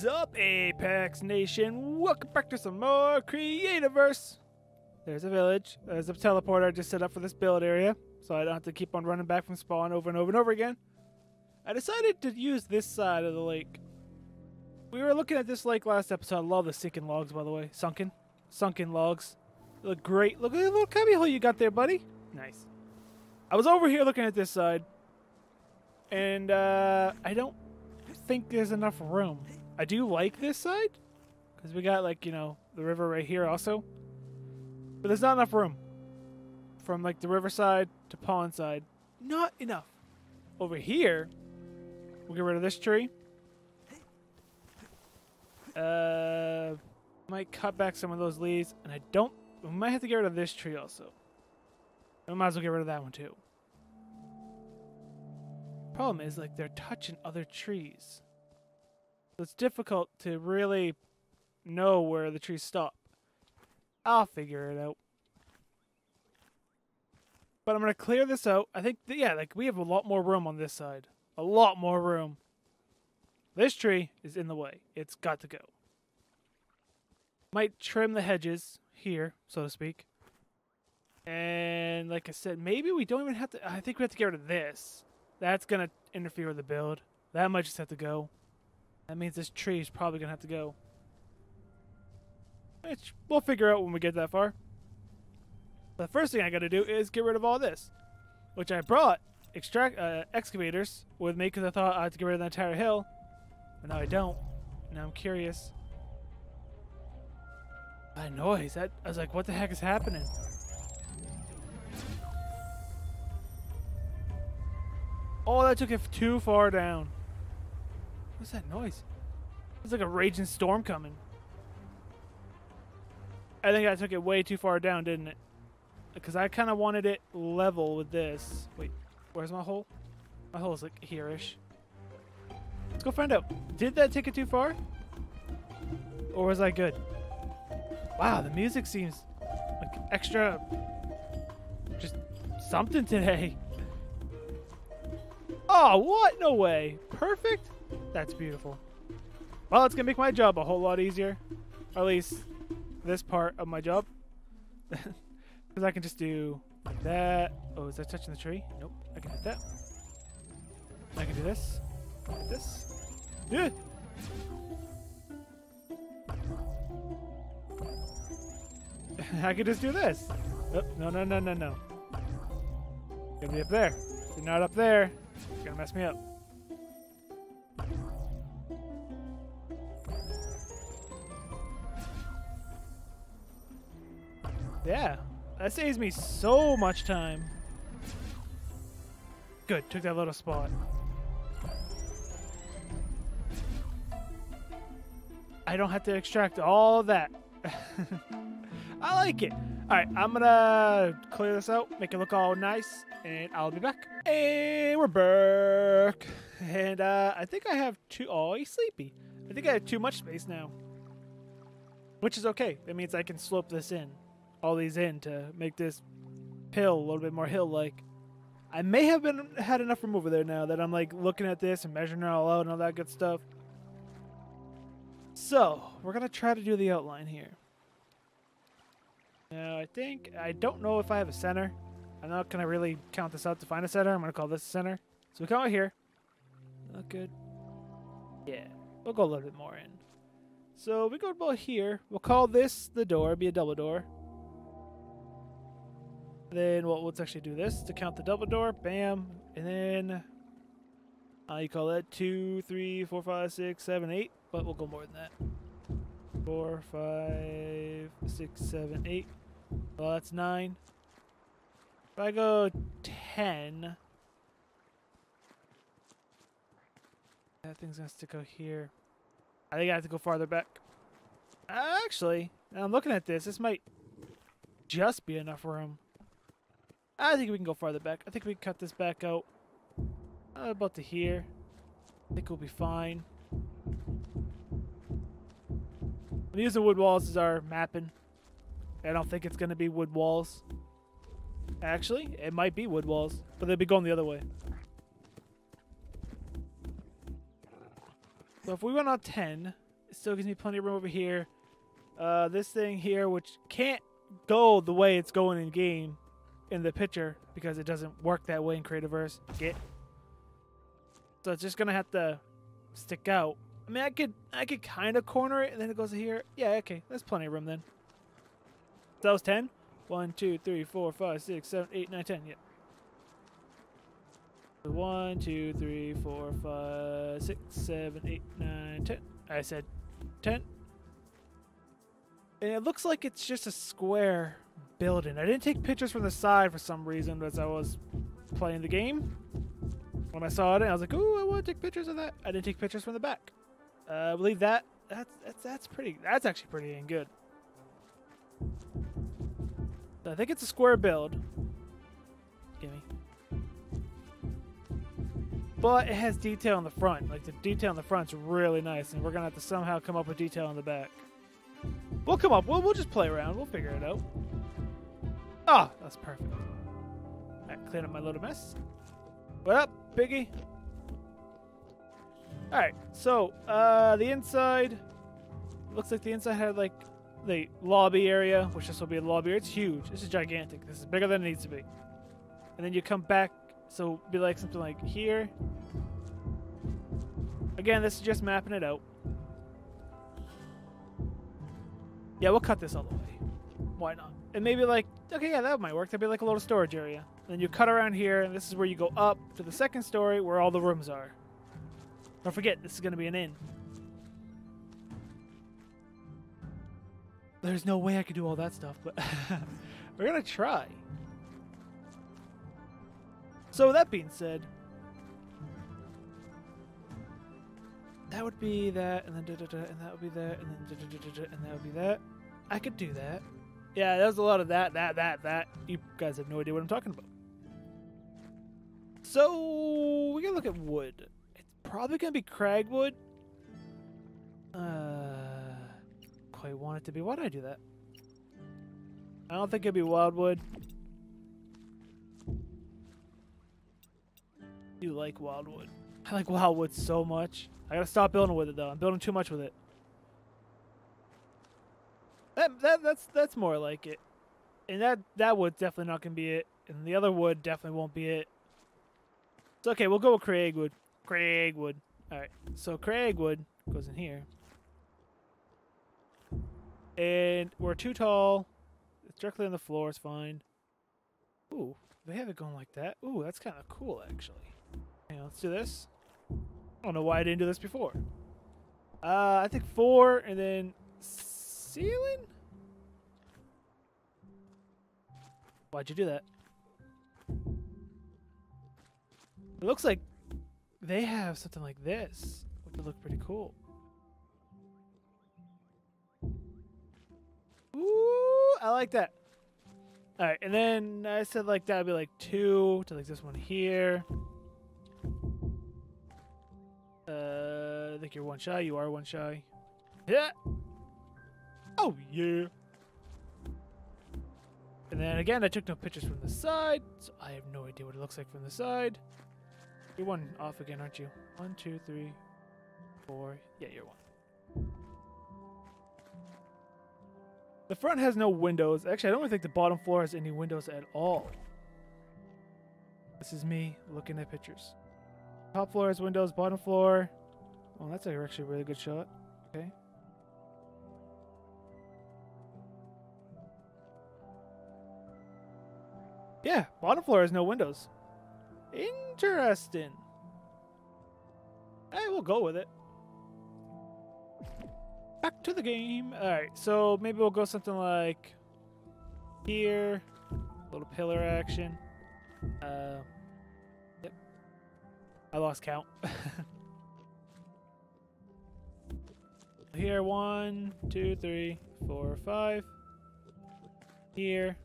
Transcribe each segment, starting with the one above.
What's up, Apex Nation? Welcome back to some more Creativerse. There's a village. There's a teleporter I just set up for this build area, so I don't have to keep on running back from spawn over and over and over again. I decided to use this side of the lake. We were looking at this lake last episode. I love the sinking logs, by the way. Sunken. Sunken logs. They look great. Look at the little cubby hole you got there, buddy. Nice. I was over here looking at this side, and uh, I don't think there's enough room. I do like this side, because we got, like, you know, the river right here also. But there's not enough room. From, like, the riverside to pond side. Not enough. Over here, we'll get rid of this tree. Uh, might cut back some of those leaves, and I don't. We might have to get rid of this tree also. We might as well get rid of that one too. Problem is, like, they're touching other trees. So it's difficult to really know where the trees stop. I'll figure it out. But I'm gonna clear this out. I think, th- yeah, like we have a lot more room on this side. A lot more room. This tree is in the way. It's got to go. Might trim the hedges here, so to speak. And like I said, maybe we don't even have to. I think we have to get rid of this. That's gonna interfere with the build. That might just have to go. That means this tree is probably gonna have to go. Which we'll figure out when we get that far. The first thing I gotta do is get rid of all this, which I brought extract uh, excavators with me because I thought I had to get rid of the entire hill, but now I don't. Now I'm curious. That noise. That I was like, what the heck is happening? Oh, that took it too far down. What's that noise? It's like a raging storm coming. I think I took it way too far down, didn't it? Because I kind of wanted it level with this. Wait, where's my hole? My hole's like here-ish. Let's go find out. Did that take it too far? Or was I good? Wow, the music seems like extra... Just something today. Oh, what? No way. Perfect? That's beautiful. Well, it's going to make my job a whole lot easier. At least this part of my job. Because I can just do like that. Oh, is that touching the tree? Nope. I can hit that. I can do this. This. Yeah. I can just do this. Oh, no, no, no, no, no. Gonna be up there. If you're not up there, you're gonna mess me up. Yeah, that saves me so much time. Good, took that little spot. I don't have to extract all that. I like it. All right, I'm gonna clear this out, make it look all nice, and I'll be back. And we're back. And uh, I think I have too. Oh, he's sleepy. I think I have too much space now, which is okay. That means I can slope this in, all these in to make this hill a little bit more hill-like. I may have been had enough room over there now that I'm like looking at this and measuring it all out and all that good stuff. So we're gonna try to do the outline here. Now, I think, I don't know if I have a center. I'm not to really count this out to find a center. I'm to call this a center. So we come out here. Not good. Yeah, we'll go a little bit more in. So we go about here. We'll call this the door, be a double door. Then well, let's actually do this to count the double door. Bam. And then uh, you call that two, three, four, five, six, seven, eight. But we'll go more than that. Four, five, six, seven, eight. Well, that's nine. If I go ten, that thing's gonna stick out here. I think I have to go farther back. Actually, I'm looking at this. This might just be enough room. I think we can go farther back. I think we can cut this back out uh, about to here. I think we'll be fine. I'm using wood walls as our mapping. I don't think it's going to be wood walls. Actually, it might be wood walls, but they'll be going the other way. So if we went on 10, It still gives me plenty of room over here. Uh, this thing here, which can't go the way it's going in game in the picture because it doesn't work that way in Creativerse. Get. So it's just gonna have to stick out. I mean, I could I could kind of corner it and then it goes here. Yeah, okay, that's plenty of room then. So that was 10? 1, 2, 3, 4, 5, 6, 7, 8, 9, 10. Yeah. 1, 2, 3, 4, 5, 6, 7, 8, 9, 10. I said 10. And it looks like it's just a square building. I didn't take pictures from the side for some reason as I was playing the game. When I saw it, I was like, "Ooh, I want to take pictures of that." I didn't take pictures from the back. Uh, I believe that that's that's that's pretty. That's actually pretty dang good. I think it's a square build. Gimme. But it has detail on the front. Like the detail on the front's really nice, and we're gonna have to somehow come up with detail on the back. We'll come up. We'll we'll just play around. We'll figure it out. Ah, that's perfect. Alright, clean up my little mess. What up, Biggie? Alright, so uh the inside looks like the inside had like the lobby area, which this will be a lobby. It's huge. This is gigantic. This is bigger than it needs to be. And then you come back, so be like something like here. Again, this is just mapping it out. Yeah, we'll cut this all the way. Why not? And maybe like, okay, yeah, that might work. That'd be like a little storage area. And then you cut around here, and this is where you go up to the second story where all the rooms are. Don't forget, this is going to be an inn. There's no way I could do all that stuff, but we're going to try. So, that being said, that would be that, and then da, da, da, and that would be that, and then da, da, da, da, da, and that would be that. I could do that. Yeah, there's a lot of that, that, that, that. You guys have no idea what I'm talking about. So we gotta look at wood. It's probably gonna be cragwood. Uh, quite want it to be. Why did I do that? I don't think it'd be wildwood. You like wildwood? I like wildwood so much. I gotta stop building with it though. I'm building too much with it. That, that that's that's more like it. And that that wood's definitely not gonna be it. And the other wood definitely won't be it. It's okay, we'll go with cragwood. cragwood. Alright. So cragwood goes in here. And we're too tall. It's directly on the floor, it's fine. Ooh, they have it going like that. Ooh, that's kinda cool actually. Okay, let's do this. I don't know why I didn't do this before. Uh I think four and then ceiling? Why'd you do that? It looks like they have something like this, would look pretty cool. Ooh, I like that. All right, and then I said like that would be like two to like this one here. Uh, I think you're one shy. You are one shy. Yeah. Oh, yeah. And then again, I took no pictures from the side, so I have no idea what it looks like from the side. You're one off again, aren't you? One, two, three, four. Yeah, you're one. The front has no windows. Actually, I don't even think the bottom floor has any windows at all. This is me looking at pictures. Top floor has windows, bottom floor. Oh, that's actually a really good shot. Okay. Yeah, bottom floor has no windows. Interesting. Hey, we'll go with it. Back to the game. Alright, so maybe we'll go something like here. A little pillar action. Uh, yep. I lost count. here, one, two, three, four, five. Here,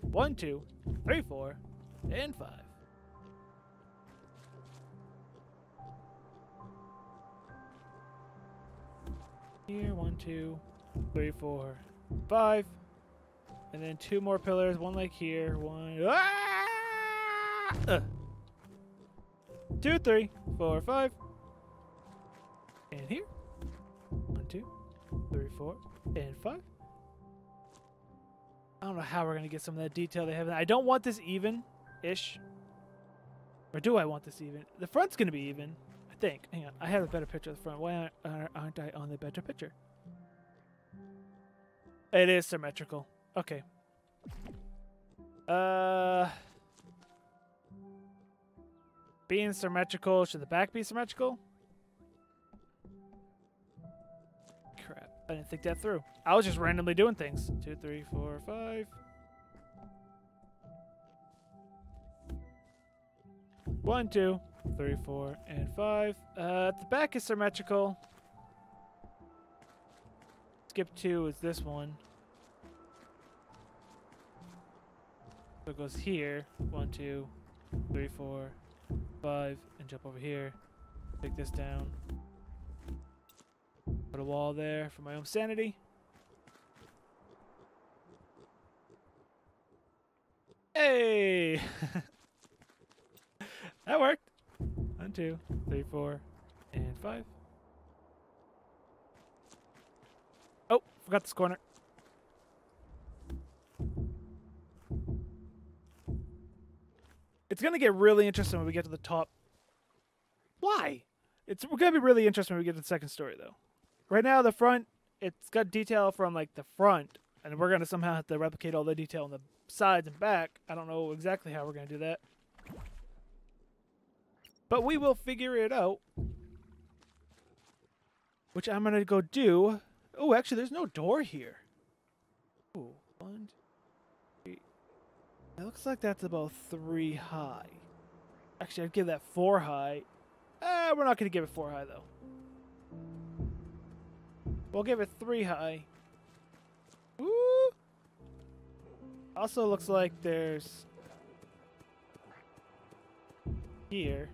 one, two, three, four, and five. Here, one, two, three, four, five. And then two more pillars, one like here, one. Ah! Uh. Two, three, four, five. And here. One, two, three, four, and five. I don't know how we're gonna get some of that detail they have. I don't want this even-ish. Or do I want this even? The front's gonna be even, I think. Hang on, I have a better picture of the front. Why aren't, aren't I on the better picture? It is symmetrical. Okay. Uh, being symmetrical, should the back be symmetrical? I didn't think that through. I was just randomly doing things. Two, three, four, five. One, two, three, four, and five. Uh, the back is symmetrical. Skip two is this one. So it goes here. One, two, three, four, five, and jump over here. Take this down. Put a wall there for my own sanity. Hey! that worked. One, two, three, four, and five. Oh, forgot this corner. It's gonna get really interesting when we get to the top. Why? It's we're gonna be really interesting when we get to the second story though. Right now, the front it's got detail from like the front, and we're gonna somehow have to replicate all the detail on the sides and back. I don't know exactly how we're gonna do that, but we will figure it out. Which I'm gonna go do. Oh, actually, there's no door here. Oh, one, it looks like that's about three high. Actually, I'd give that four high. Eh, we're not to give it four high, though. We'll give it three high. Ooh. Also looks like there's... Here.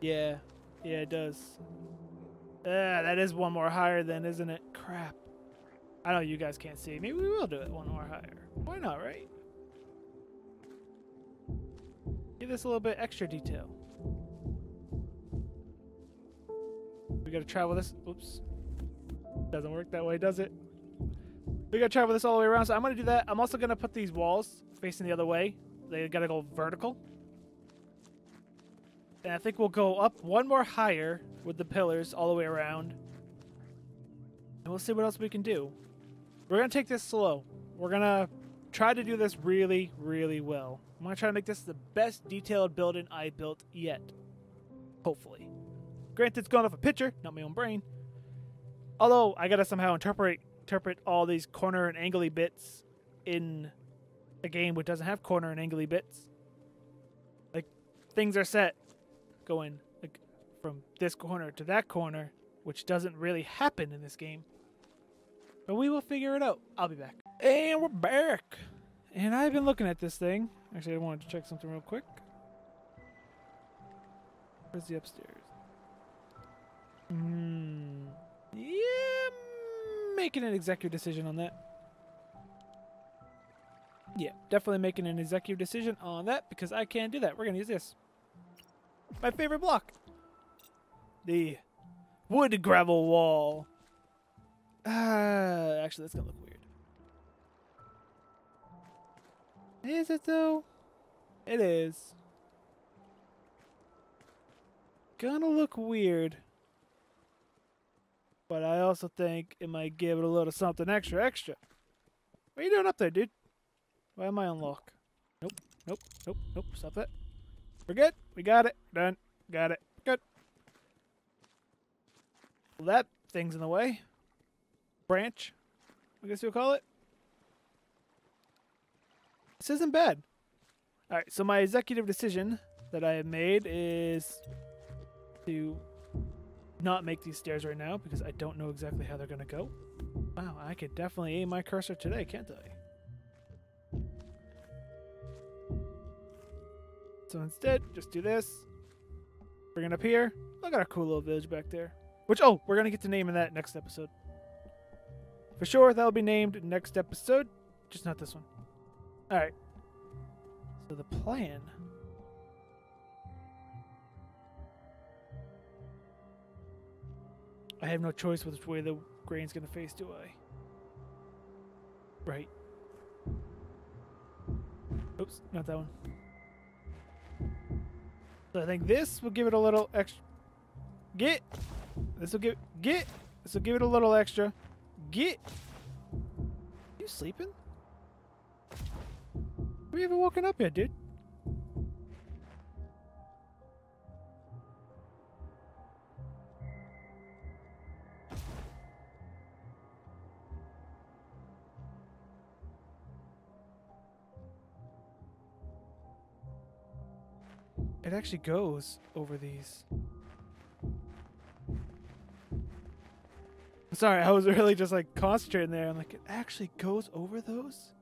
Yeah. Yeah, it does. Uh, that is one more higher then, isn't it? Crap. I know you guys can't see. Maybe we will do it one more higher. Why not, right? Give this a little bit extra detail. We gotta travel this. Oops. Doesn't work that way, does it? We gotta travel this all the way around, so I'm gonna do that. I'm also gonna put these walls facing the other way. They gotta go vertical. And I think we'll go up one more higher with the pillars all the way around. And we'll see what else we can do. We're to take this slow. We're to try to do this really, really well. I'm to try to make this the best detailed building I built yet. Hopefully. Granted, it's going off a picture, not my own brain. Although, I got to somehow interpret interpret all these corner and angly bits in a game which doesn't have corner and angly bits. Like, things are set going like from this corner to that corner, which doesn't really happen in this game. But we will figure it out. I'll be back. And we're back. And I've been looking at this thing. Actually, I wanted to check something real quick. Where's the upstairs? Hmm. Yeah, making an executive decision on that. Yeah, definitely making an executive decision on that because I can't do that. We're going to use this. My favorite block. The wood gravel wall. Uh, actually, that's gonna look weird. Is it though? It is. Gonna look weird. But I also think it might give it a little something extra extra. What are you doing up there, dude? Why am I on lock? Nope, nope, nope, nope. Stop that. We're good. We got it. Done. Got it. Good. Well, that thing's in the way. Branch, I guess you'll call it. This isn't bad. All right, so my executive decision that I have made is to not make these stairs right now because I don't know exactly how they're going to go. Wow, I could definitely aim my cursor today, can't I? So instead, just do this. Bring it up here. Look at our cool little village back there. Which, oh, we're going to get to naming that next episode. For sure, that'll be named next episode. Just not this one. Alright. So the plan I have no choice which way the grain's gonna face, do I? Right. Oops, not that one. So I think this will give it a little extra. Get. This will give get. This will give it a little extra. Get. You sleeping? We haven't woken up yet, dude. It actually goes over these. Sorry, I was really just like concentrating there. I'm like, it actually goes over those?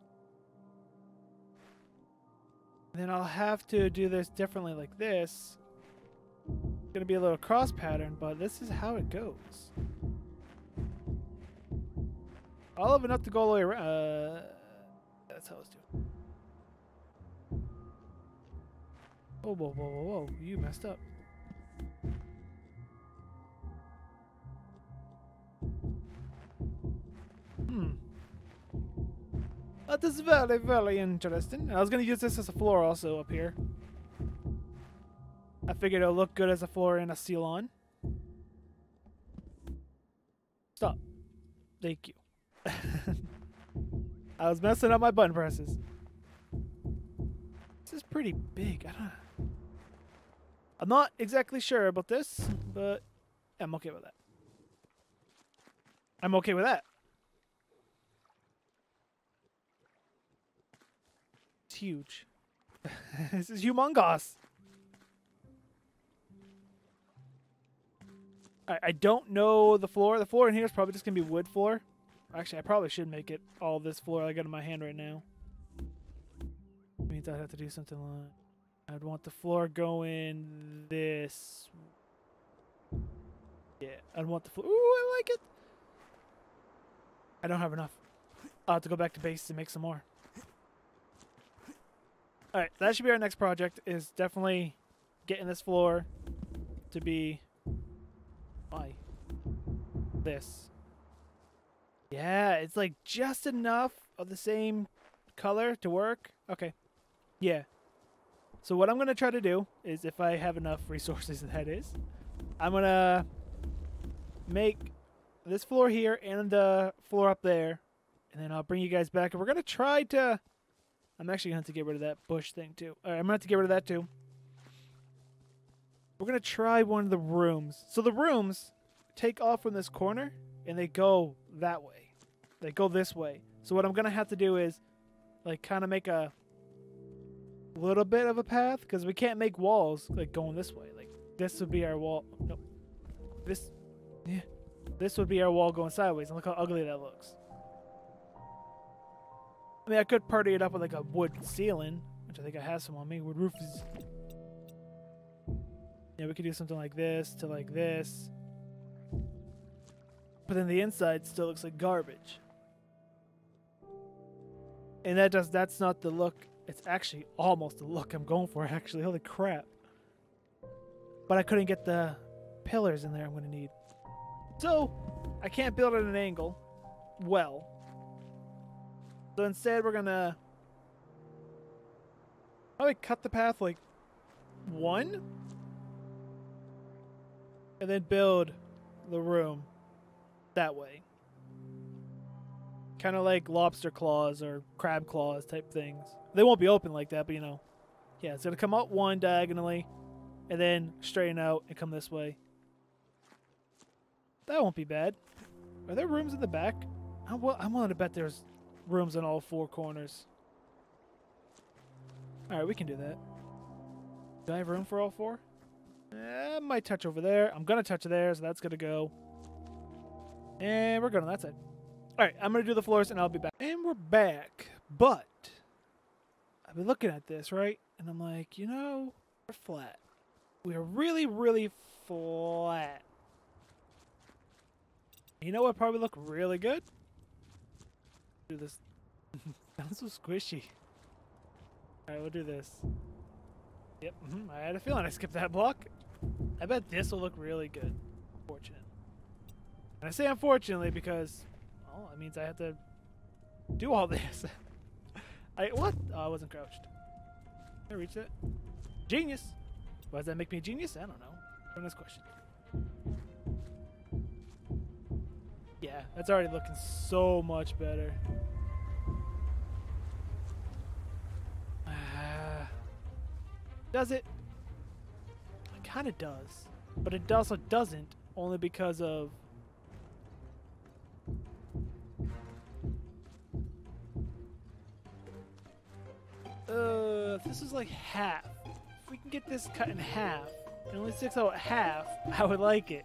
then I'll have to do this differently like this. It's gonna be a little cross pattern, but this is how it goes. All of enough to go all the way around. Uh, that's how it's Whoa, whoa, whoa, whoa, whoa. You messed up. Hmm. That is very, very interesting. I was going to use this as a floor also up here. I figured it'll look good as a floor and a seal on. Stop. Thank you. I was messing up my button presses. This is pretty big. I don't I'm not exactly sure about this, but I'm okay with that. I'm okay with that. It's huge. this is humongous. I, I don't know the floor. The floor in here is probably just going to be wood floor. Actually, I probably should make it all this floor I got in my hand right now. Means I'd have to do something like... I'd want the floor going this. Yeah, I'd want the floor. Ooh, I like it. I don't have enough. I'll have to go back to base to make some more. Alright, that should be our next project, is definitely getting this floor to be... Why? This. Yeah, it's like just enough of the same color to work. Okay. Yeah, so what I'm going to try to do is, if I have enough resources, that is, I'm going to make this floor here and the floor up there, and then I'll bring you guys back. And we're going to try to... I'm actually going to have to get rid of that bush thing, too. All right, I'm going to have to get rid of that, too. We're going to try one of the rooms. So the rooms take off from this corner, and they go that way. They go this way. So what I'm going to have to do is, like, kind of make a little bit of a path because we can't make walls like going this way. Like this would be our wall. No, this, yeah, this would be our wall going sideways. And look how ugly that looks. I mean, I could party it up with like a wood ceiling, which I think I have some on me. Wood roof is. Yeah, we could do something like this to like this. But then the inside still looks like garbage. And that does that's not the look it's actually almost the look I'm going for, actually. Holy crap. But I couldn't get the pillars in there I'm going to need. So, I can't build at an angle well. So instead, we're going to probably cut the path like one and then build the room that way. Kind of like lobster claws or crab claws type things. They won't be open like that, but you know. Yeah, it's to come out one diagonally and then straighten out and come this way. That won't be bad. Are there rooms in the back? I'm, I'm willing to bet there's rooms in all four corners. Alright, we can do that. Do I have room for all four? Eh, I might touch over there. I'm going to touch there, so that's going to go. And we're good on that side. Alright, I'm going to do the floors and I'll be back. And we're back. But I've been looking at this, right? And I'm like, you know, we're flat. We're really, really flat. You know what probably look really good? Do this. Sounds so squishy. Alright, we'll do this. Yep, mm -hmm. I had a feeling I skipped that block. I bet this will look really good. Fortunate. And I say unfortunately because, well, it means I have to do all this. I what? Oh, I wasn't crouched. I reach it? Genius. Why does that make me a genius? I don't know. Bonus question. Yeah, that's already looking so much better. does it? It kind of does. But it also doesn't, only because of... Uh, this is like half. If we can get this cut in half, and only sticks out half, I would like it.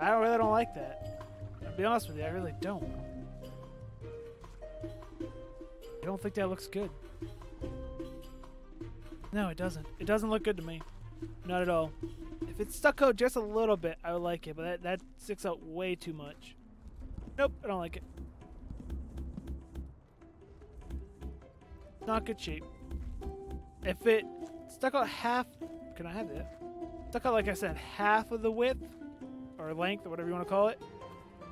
I really don't like that. I'll be honest with you, I really don't. I don't think that looks good. No, it doesn't. It doesn't look good to me. Not at all. If it stuck out just a little bit, I would like it, but that, that sticks out way too much. Nope, I don't like it. Not good shape. If it stuck out half, can I have it? Stuck out, like I said, half of the width, or length, or whatever you want to call it,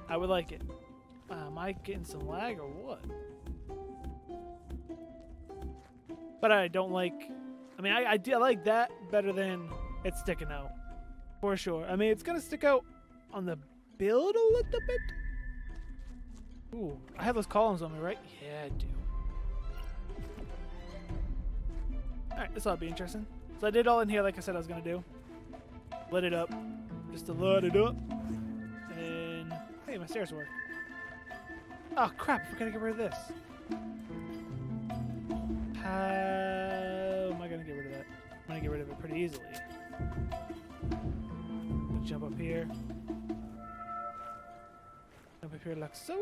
I would like it. Uh, am I getting some lag or what? But I don't like I mean, I, I, I like that better than it sticking out. For sure. I mean, it's going to stick out on the build a little bit. Ooh, I have those columns on me, right? Yeah, I Alright, this ought to be interesting. So I did all in here like I said I was going to do. Lit it up. Just to let it up. And, hey, my stairs work. Oh, crap. I forgot to get rid of this. How am I going to get rid of that? I'm going to get rid of it pretty easily. Jump up here. Jump up here like so.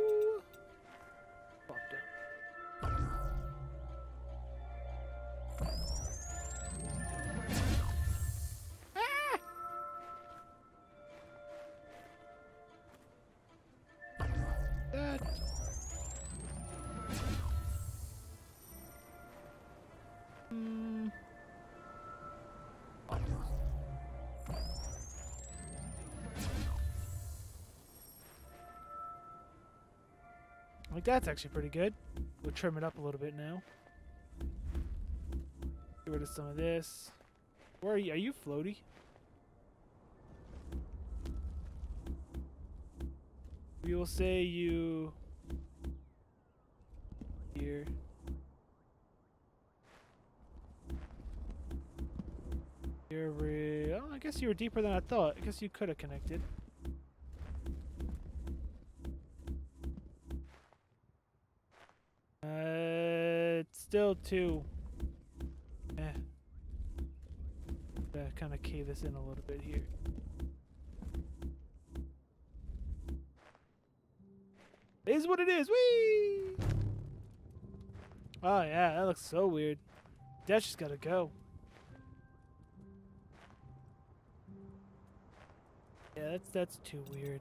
Like that's actually pretty good. We'll trim it up a little bit now. Get rid of some of this. Where are you? Are you floaty? We will say you here. You're re oh, I guess you were deeper than I thought. I guess you could have connected. Still too. Eh. Uh, kind of cave this in a little bit here. Is what it is. Whee! Oh yeah, that looks so weird. That's just gotta go. Yeah, that's that's too weird.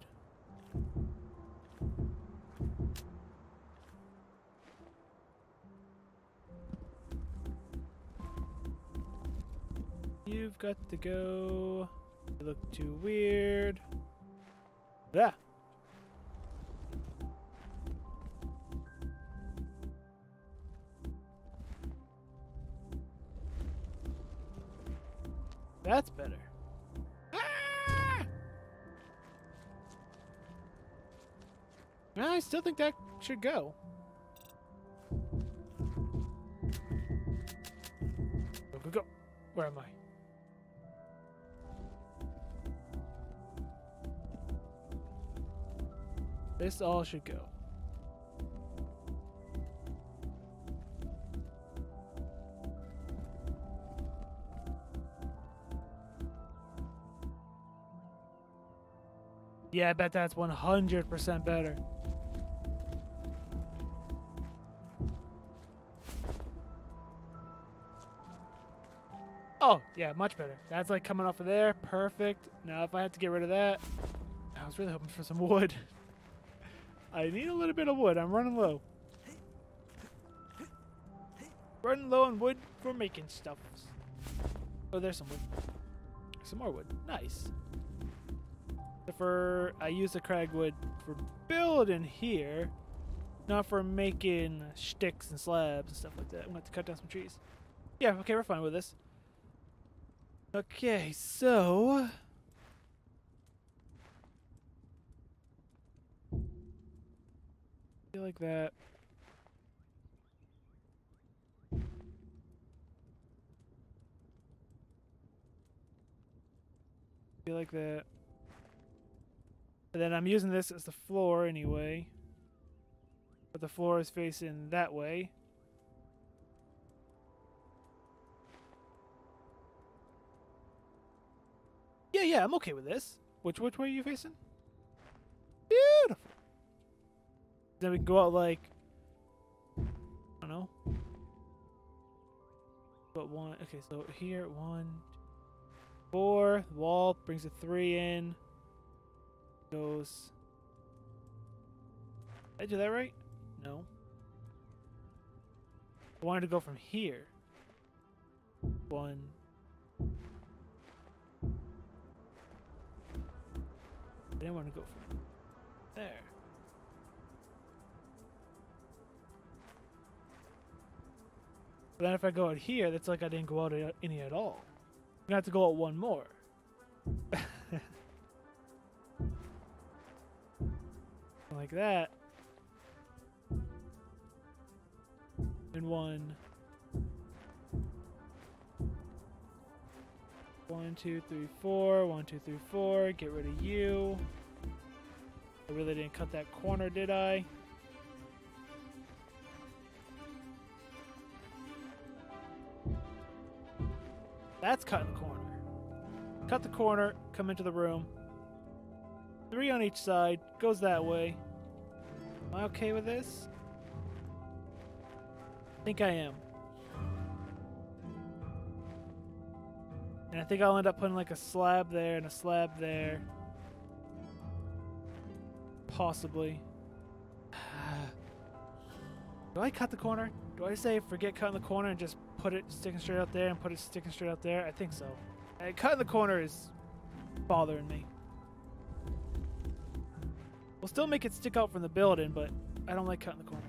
You've got to go. You look too weird. Yeah. That's better. Ah! I still think that should go. Go, go, go. Where am I? This all should go. Yeah, I bet that's 100% better. Oh, yeah, much better. That's like coming off of there. Perfect. Now if I had to get rid of that, I was really hoping for some wood. I need a little bit of wood. I'm running low. Running low on wood for making stuff. Oh, there's some wood. Some more wood. Nice. For I use the cragwood for building here, not for making sticks and slabs and stuff like that. I'm going to have to cut down some trees. Yeah, okay, we're fine with this. Okay, so feel like that. Feel like that. And then I'm using this as the floor anyway. But the floor is facing that way. Yeah, yeah, I'm okay with this. Which which way are you facing? Beautiful. Then we can go out like I don't know. But one okay, so here one four wall brings a three in. Goes Did I do that right? No. I wanted to go from here. One I didn't want to go from there. But then if I go out here, that's like I didn't go out any at all. I'm gonna have to go out one more. like that. And one. One, two, three, four. One, two, three, four. Get rid of you. I really didn't cut that corner, did I? That's cutting the corner. Cut the corner, come into the room. Three on each side, goes that way. Am I okay with this? I think I am. And I think I'll end up putting like a slab there and a slab there. Possibly. Do I cut the corner? Do I say forget cutting the corner and just put it sticking straight out there and put it sticking straight out there? I think so. And cutting the corner is bothering me. We'll still make it stick out from the building, but I don't like cutting the corner.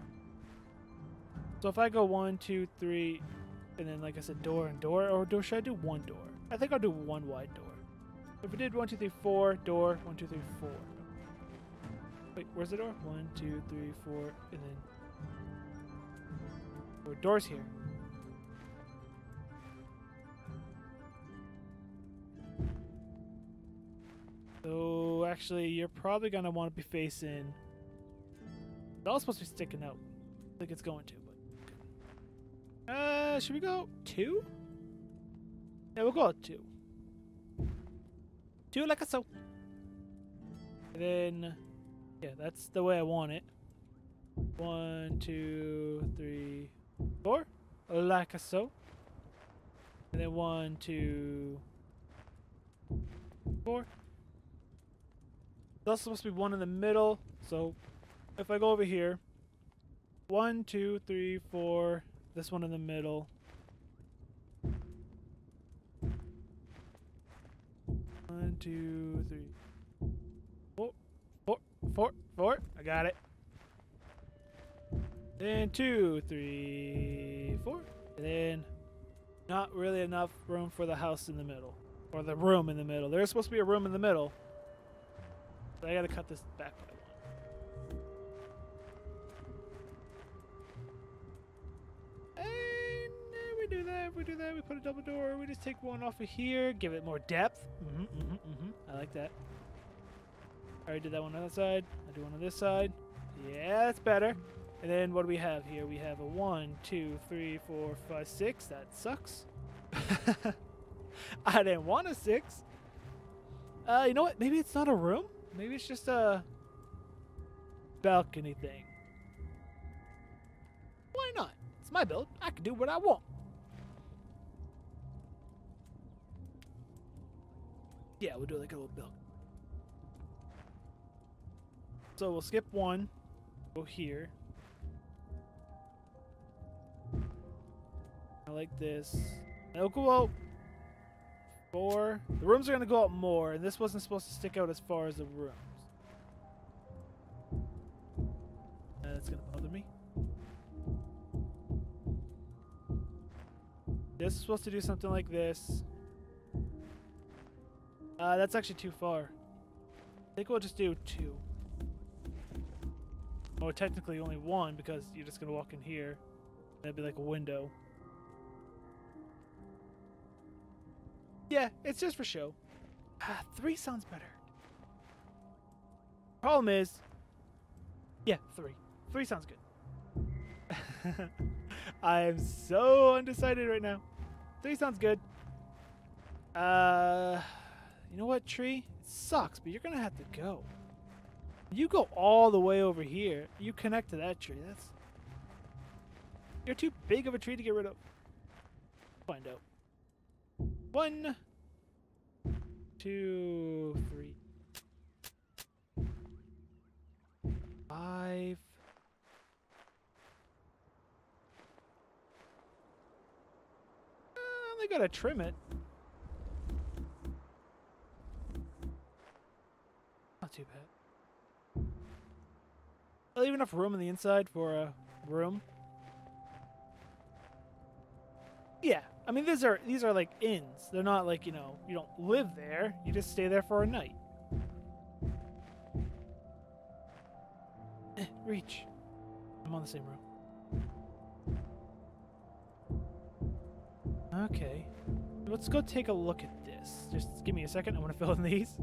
So if I go one, two, three, and then like I said, door and door, or door, should I do one door? I think I'll do one wide door. If we did one, two, three, four, door, one, two, three, four. Wait, where's the door? One, two, three, four, and then four doors here. So actually, you're probably gonna want to be facing. It's all supposed to be sticking out, I think it's going to. But uh, should we go two? Yeah, we'll go two. Two like a so. And then, yeah, that's the way I want it. One, two, three, four, like a so. And then one, two, four. There's supposed to be one in the middle, so if I go over here, one, two, three, four, this one in the middle. One, two, three, four, four, four, four. I got it. Then two, three, four. And then not really enough room for the house in the middle. Or the room in the middle. There's supposed to be a room in the middle. I gotta cut this back by one. And we do that, we do that, we put a double door, we just take one off of here, give it more depth. Mm-hmm, mm-hmm, mm-hmm. I like that. I already did that one on that side. I do one on this side. Yeah, that's better. And then what do we have here? We have a one, two, three, four, five, six. That sucks. I didn't want a six. Uh, you know what? Maybe it's not a room. Maybe it's just a balcony thing. Why not? It's my build. I can do what I want. Yeah, we'll do like a little build. So we'll skip one. Go here. I like this. I'll Four. The rooms are going to go up more, and this wasn't supposed to stick out as far as the rooms. Uh, that's going to bother me. This is supposed to do something like this. Uh, that's actually too far. I think we'll just do two. Or technically only one because you're just gonna walk in here. That'd be like a window. Yeah, it's just for show. Ah, three sounds better. Problem is, yeah, three. Three sounds good. I am so undecided right now. Three sounds good. Uh, you know what, tree? It sucks, but you're gonna have to go. You go all the way over here. You connect to that tree. That's you're too big of a tree to get rid of. Find out. One, two, three, five. Uh, only gotta trim it. Not too bad. I leave enough room on the inside for a room. Yeah, I mean these are these are like inns. They're not like you know you don't live there. You just stay there for a night. Eh, reach. I'm on the same room. Okay, let's go take a look at this. Just give me a second. I want to fill in these.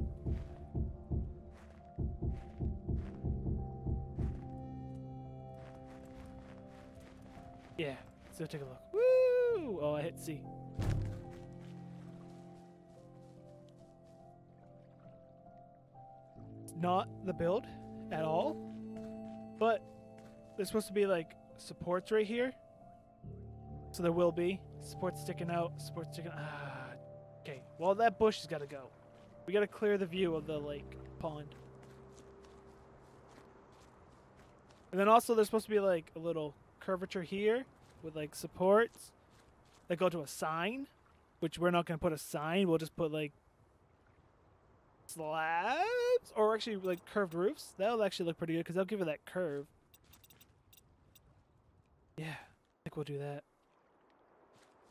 Yeah, let's go take a look. Oh, I hit C. Not the build at all, but there's supposed to be like supports right here. So there will be supports sticking out, supports sticking. Ah, okay. Well, that bush has got to go. We got to clear the view of the lake pond. And then also there's supposed to be like a little curvature here with like supports that go to a sign, which we're not going to put a sign. We'll just put like slabs or actually like curved roofs. That'll actually look pretty good because they'll give it that curve. Yeah, I think we'll do that.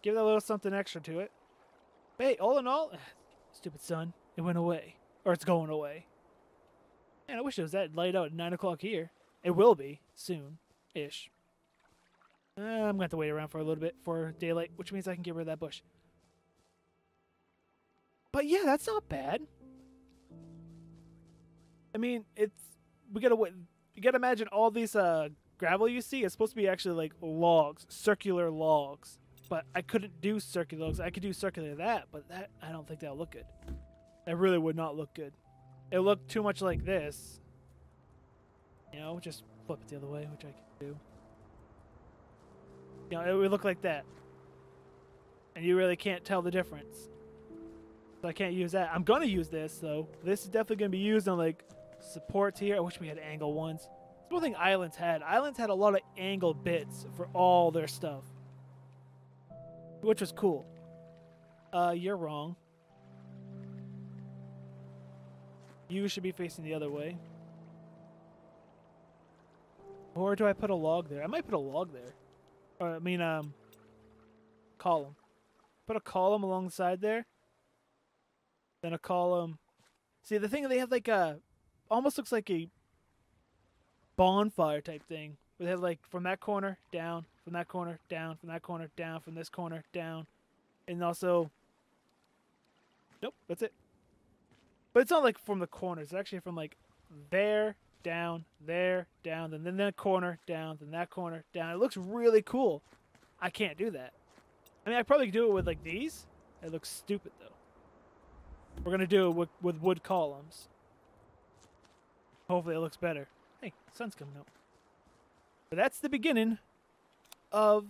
Give that a little something extra to it. But hey, all in all, stupid sun, it went away. Or it's going away. Man, I wish it was that light out at 9 o'clock here. It will be soon ish. Uh, I'm going to have to wait around for a little bit for daylight, which means I can get rid of that bush. But yeah, that's not bad. I mean, it's we gotta. You gotta imagine all these uh, gravel you see is supposed to be actually like logs, circular logs. But I couldn't do circular logs. I could do circular that, but that I don't think that'll look good. It really would not look good. It looked too much like this. You know, just flip it the other way, which I can do. You know, it would look like that. And you really can't tell the difference. So I can't use that. I'm gonna use this though. This is definitely gonna be used on like supports here. I wish we had angle ones. That's one thing Islands had. Islands had a lot of angle bits for all their stuff. Which was cool. Uh, you're wrong. You should be facing the other way. Or do I put a log there? I might put a log there. Or, I mean, um, column. Put a column alongside there. Then a column. See, the thing, they have like a, almost looks like a bonfire type thing. Where they have like from that corner, down, from that corner, down, from that corner, down, from this corner, down. And also, nope, that's it. But it's not like from the corners. It's actually from like there, down, there, down, then then that corner, down, then that corner, down. It looks really cool. I can't do that. I mean, I probably could do it with like these. It looks stupid though. We're gonna do it with, with wood columns. Hopefully, it looks better. Hey, sun's coming up. But that's the beginning of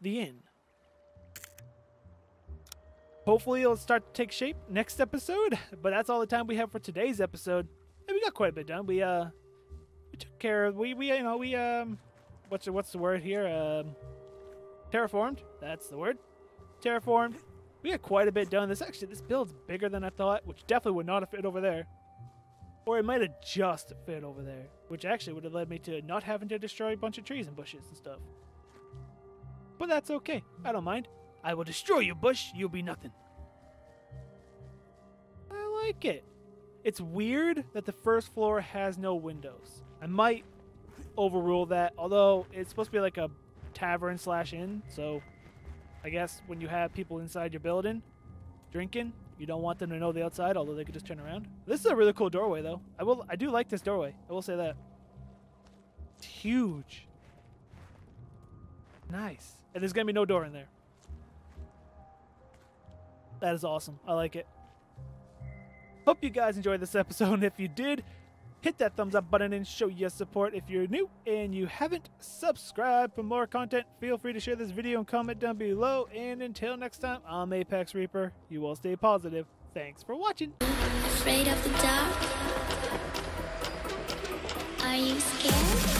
the inn. Hopefully, it'll start to take shape next episode. But that's all the time we have for today's episode. And we got quite a bit done. We uh, took care of we we you know we um, what's the, what's the word here um, terraformed. That's the word. Terraformed. We got quite a bit done. This actually, this build's bigger than I thought, which definitely would not have fit over there. Or it might have just fit over there, which actually would have led me to not having to destroy a bunch of trees and bushes and stuff. But that's okay. I don't mind. I will destroy you, bush. You'll be nothing. I like it. It's weird that the first floor has no windows. I might overrule that, although it's supposed to be like a tavern slash inn, so I guess when you have people inside your building drinking, you don't want them to know the outside, although they could just turn around. This is a really cool doorway, though. I will, I do like this doorway. I will say that. It's huge. Nice. And there's gonna be no door in there. That is awesome. I like it. Hope you guys enjoyed this episode. And if you did, hit that thumbs up button and show your support. If you're new and you haven't subscribed for more content, feel free to share this video and comment down below. And until next time, I'm Apex Reaper. You all stay positive. Thanks for watching. Afraid of the dark? Are you scared?